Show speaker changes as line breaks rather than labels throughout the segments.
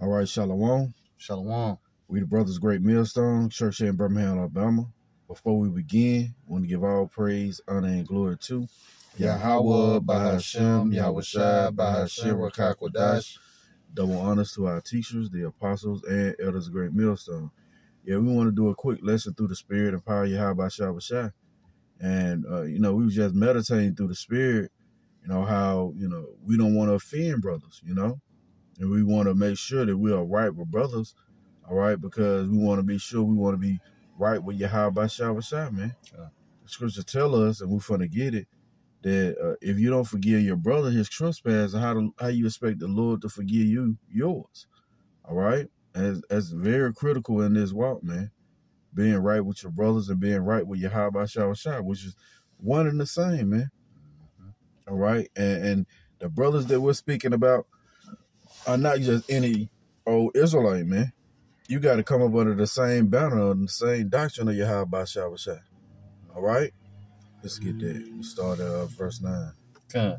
All right, Shalom.
Shalom.
We the Brothers Great Millstone, church here in Birmingham, Alabama. Before we begin, want to give all praise, honor, and glory to Yahawah, bahasham, Yahweh Shai, bahasham, Rakakwadash. Double honors to our teachers, the apostles, and elders of Great Millstone. Yeah, we want to do a quick lesson through the Spirit and power Yahweh Shai Shai. And, uh, you know, we was just meditating through the Spirit, you know, how, you know, we don't want to offend brothers, you know, and we want to make sure that we are right with brothers, all right, because we want to be sure we want to be right with your Yahweh Shai Shai, man.
Yeah.
The scripture tell us, and we're going to get it, that uh, if you don't forgive your brother his trespass, how do, how you expect the Lord to forgive you yours? All right, as as very critical in this walk, man. Being right with your brothers and being right with your Yahweh Shah Shah, which is one and the same, man. All right, and and the brothers that we're speaking about are not just any old Israelite, man. You got to come up under the same banner and the same doctrine of Yahweh Shah Shah. All right. Let's get that. Let's start at uh, verse 9.
Okay.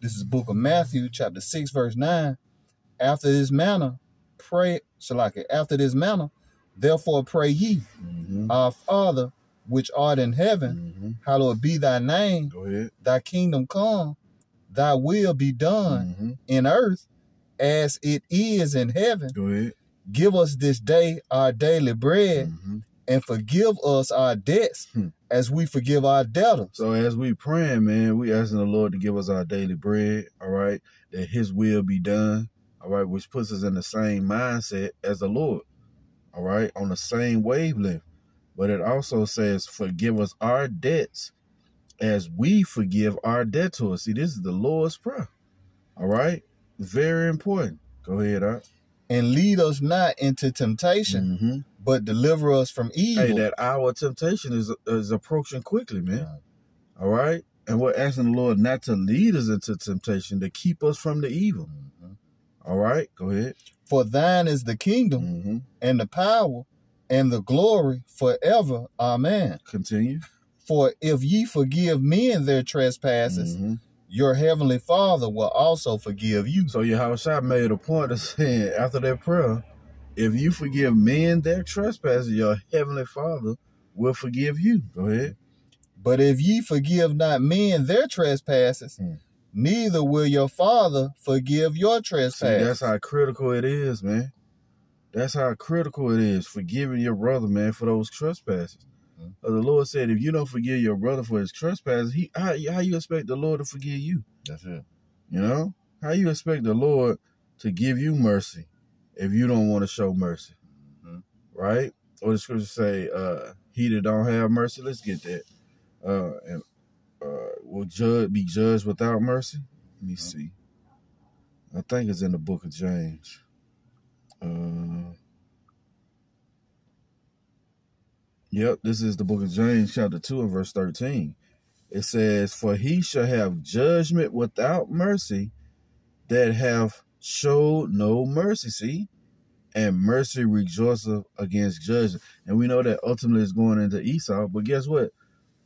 This is the book of Matthew, chapter 6, verse 9. After this manner, pray, Shalaka, after this manner, therefore pray ye,
Mm-hmm.
Our Father, which art in heaven,
Mm-hmm.
hallowed be thy name,
Go ahead.
thy kingdom come, thy will be done
Mm-hmm.
in earth as it is in heaven.
Go ahead.
Give us this day our daily bread,
Mm-hmm.
and forgive us our debts
Hmm.
as we forgive our debtors.
So as we praying, man, we asking the Lord to give us our daily bread, all right, that his will be done, all right, which puts us in the same mindset as the Lord, all right, on the same wavelength. But it also says, forgive us our debts as we forgive our debtors. See, this is the Lord's prayer, all right? Very important. Go ahead, Art.
And lead us not into temptation,
Mm-hmm.
but deliver us from evil.
Hey, that hour of temptation is is approaching quickly, man. All right, and we're asking the Lord not to lead us into temptation, to keep us from the evil.
Mhm.
All right, go ahead.
For thine is the kingdom
Mm-hmm.
and the power and the glory forever. Amen.
Continue.
For if ye forgive men their trespasses,
Mhm.
your heavenly Father will also forgive you.
So Yahweh made a point of saying after that prayer, if you forgive men their trespasses, your heavenly Father will forgive you. Go ahead.
But if ye forgive not men their trespasses,
Hmm.
neither will your Father forgive your
See,
trespasses.
that's how critical it is, man. That's how critical it is forgiving your brother, man, for those trespasses.
Mhm.
Uh, the Lord said, if you don't forgive your brother for his trespasses, he how, how you expect the Lord to forgive you?
That's it.
You know, how you expect the Lord to give you mercy if you don't want to show mercy,
Mhm.
right? Or the scripture say, uh, "He that don't have mercy, let's get that, uh, and uh, will judge be judged without mercy." Let me
Mhm.
see. I think it's in the book of James. Uh, yep, this is the book of James, chapter two and verse thirteen. It says, For he shall have judgment without mercy that have showed no mercy. See? And mercy rejoiceth against judgment. And we know that ultimately it's going into Esau. But guess what?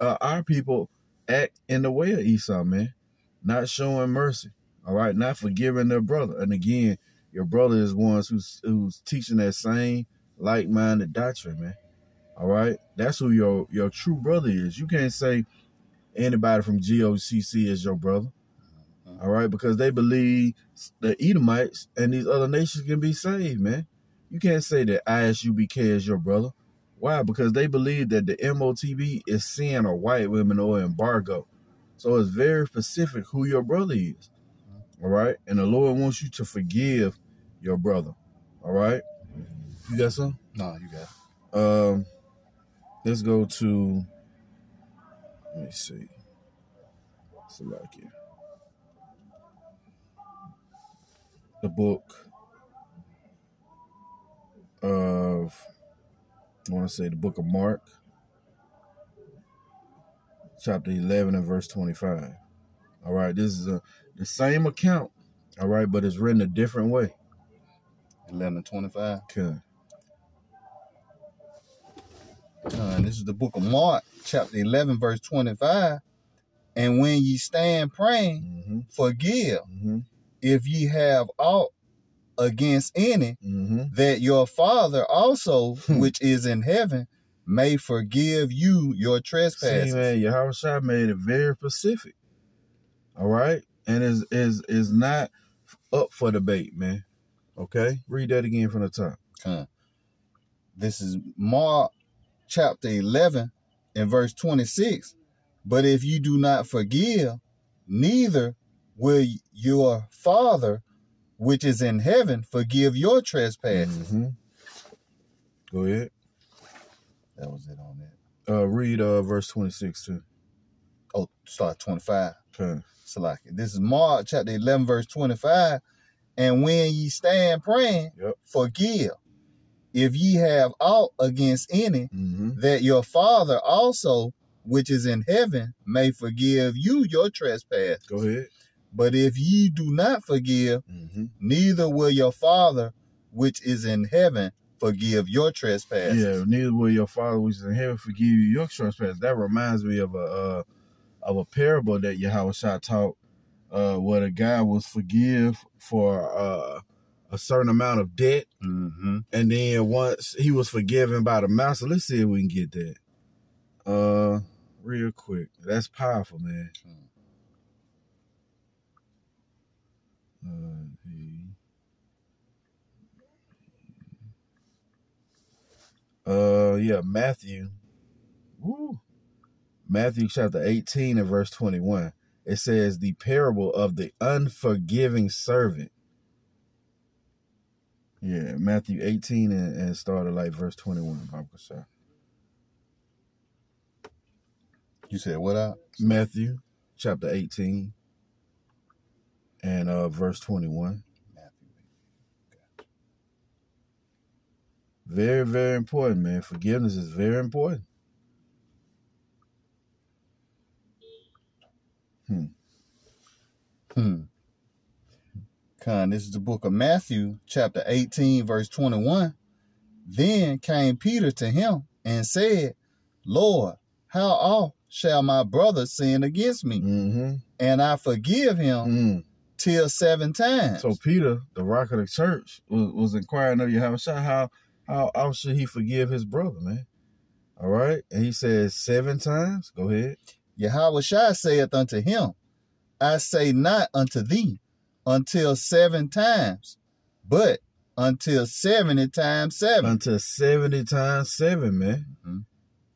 Uh, our people act in the way of Esau, man. Not showing mercy. All right. Not forgiving their brother. And again, your brother is one who's who's teaching that same like-minded doctrine, man. All right. That's who your your true brother is. You can't say anybody from GOCC is your brother. Mm-hmm. All right, because they believe the Edomites and these other nations can be saved, man. You can't say that ISUPK is your brother. Why? Because they believe that the MOTB is seeing a white women or embargo. So it's very specific who your brother is. Mm-hmm. All right. And the Lord wants you to forgive your brother. All right. You got some?
No, you got it.
Um, let's go to. Let me see. It. The book of. I want to say the book of Mark, chapter eleven and verse twenty-five. All right, this is a the same account. All right, but it's written a different way.
11 and 25.
Okay.
Uh, and this is the book of Mark, chapter 11, verse 25. And when ye stand praying,
Mm-hmm.
forgive
Mm-hmm.
if ye have aught against any,
Mm-hmm.
that your Father also,
Hmm.
which is in heaven, may forgive you your
See,
trespasses.
man, Yahawashi made it very specific. All right, and is is is not up for debate, man. Okay, read that again from the top.
Come. This is Mark chapter 11 and verse 26. But if you do not forgive, neither will your Father, which is in heaven, forgive your trespasses.
Mm-hmm. Go ahead.
That was it on that.
Uh, read uh verse twenty six too.
Oh, start 25.
Okay.
Salaki. This is Mark chapter 11, verse 25. And when ye stand praying,
Yep.
forgive. If ye have aught against any,
Mm-hmm.
that your Father also, which is in heaven, may forgive you your trespass.
Go ahead.
But if ye do not forgive,
Mm-hmm.
neither will your Father, which is in heaven, forgive your trespass.
Yeah. Neither will your Father which is in heaven forgive you your trespass. That reminds me of a uh, of a parable that Yahawashi taught, uh, where the guy was forgive for uh, a certain amount of debt.
Mm-hmm.
And then once he was forgiven by the master, let's see if we can get that. Uh real quick. That's powerful, man. Uh, uh yeah, Matthew. Woo. Matthew chapter 18 and verse 21. It says the parable of the unforgiving servant. Yeah, Matthew 18 and, and started like verse 21. Bible Shah.
You said what up?
Matthew chapter 18 and uh verse 21. Very, very important, man. Forgiveness is very important.
Hmm. Hmm. Con, this is the book of Matthew, chapter 18, verse 21. Then came Peter to him and said, Lord, how oft shall my brother sin against me?
Mm-hmm.
And I forgive him
Mm.
till seven times.
So Peter, the rock of the church, was, was inquiring of Yahweh how how how should he forgive his brother, man? All right. And he says seven times. Go ahead.
Yahawashi saith unto him, I say not unto thee until seven times, but until seventy times seven.
Until 70 times seven, man.
Mhm.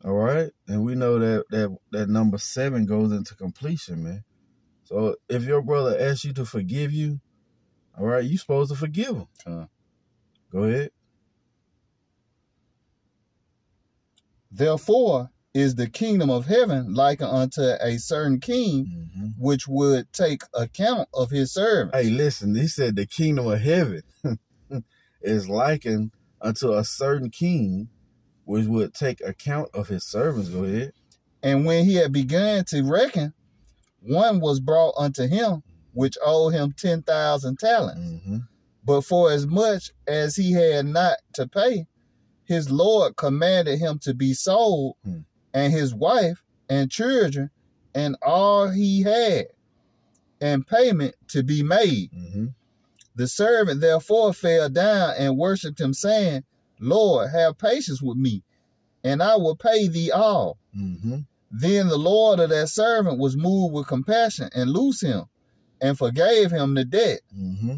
All right. And we know that that that number seven goes into completion, man. So if your brother asks you to forgive you, all right, you supposed to forgive him.
Uh.
Go ahead.
Therefore is the kingdom of heaven like unto a certain king
hmm
which would take account of his servants.
Hey, listen, he said the kingdom of heaven is likened unto a certain king which would take account of his servants. Go ahead.
And when he had begun to reckon, one was brought unto him which owed him ten thousand talents.
Mm-hmm.
But for as much as he had not to pay, his Lord commanded him to be sold,
Hmm.
And his wife and children, and all he had, and payment to be made.
Mm-hmm.
The servant therefore fell down and worshipped him, saying, Lord, have patience with me, and I will pay thee all.
Mm-hmm.
Then the Lord of that servant was moved with compassion and loosed him, and forgave him the debt.
Mm-hmm.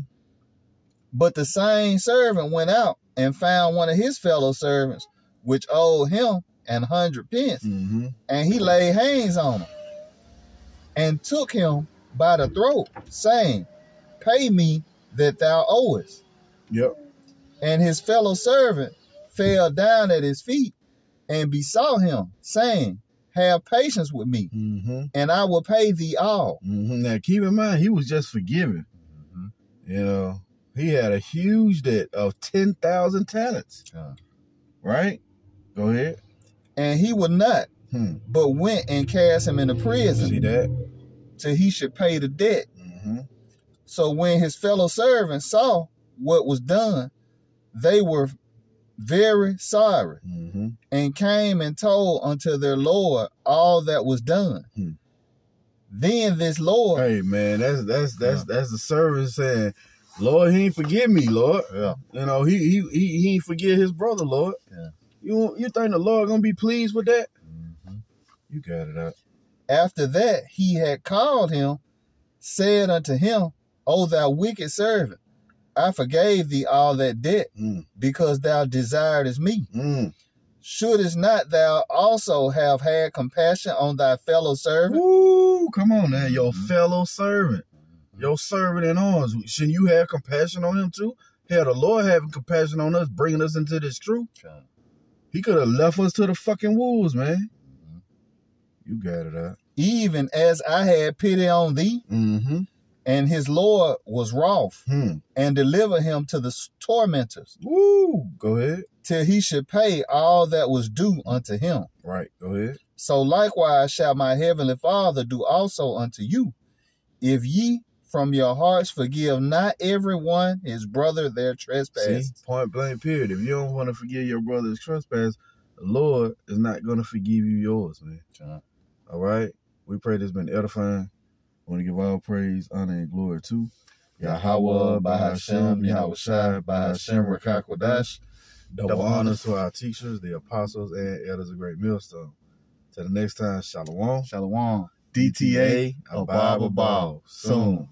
But the same servant went out and found one of his fellow servants, which owed him an hundred pence,
Mm-hmm.
and he laid hands on him and took him by the throat, saying, Pay me that thou owest.
Yep.
And his fellow servant fell down at his feet and besought him, saying, Have patience with me,
Mm-hmm.
and I will pay thee all.
Mm-hmm. Now keep in mind he was just forgiven. You know, he had a huge debt of ten thousand talents.
Uh.
Right? Go ahead.
And he would not,
Hmm.
but went and cast him into prison
See that?
till he should pay the debt.
Mm-hmm.
So when his fellow servants saw what was done, they were very sorry
Mm-hmm.
and came and told unto their Lord all that was done.
Hmm.
Then this Lord,
Hey man, that's that's that's that's the servant saying, Lord, he ain't forgive me, Lord.
yeah,
You know, he he he, he ain't forgive his brother, Lord.
Yeah.
You you think the Lord gonna be pleased with that?
Mhm.
You got it up.
after that he had called him, said unto him, O thou wicked servant, I forgave thee all that debt,
Mm,
because thou desiredest me.
mm.
Shouldest not thou also have had compassion on thy fellow servant?
Woo, come on now, your
Mhm.
fellow servant, your servant in arms. Shouldn't you have compassion on him too? Hell, the Lord having compassion on us, bringing us into this truth. He could have left us to the fucking wolves, man.
Mhm.
You got it out.
Even as I had pity on thee,
Mm-hmm.
and his Lord was wroth,
Hmm.
and delivered him to the tormentors,
Woo. Go ahead.
till he should pay all that was due unto him.
Right. Go ahead.
So likewise shall my heavenly Father do also unto you, if ye from your hearts forgive not every one his brother their
trespass.
See,
point blank. Period. If you don't want to forgive your brother's trespass, the Lord is not going to forgive you yours, man. All right. We pray this been edifying. I want to give all praise, honor, and glory to
Yahawah, by bahasham, Yahweh Shai, bahasham, Rakakwadash.
Double honors to our teachers, the apostles, and elders of Great Millstone. Till the next time, Shalom.
Shalom.
DTA, a
a
Bible
ball.
Soon.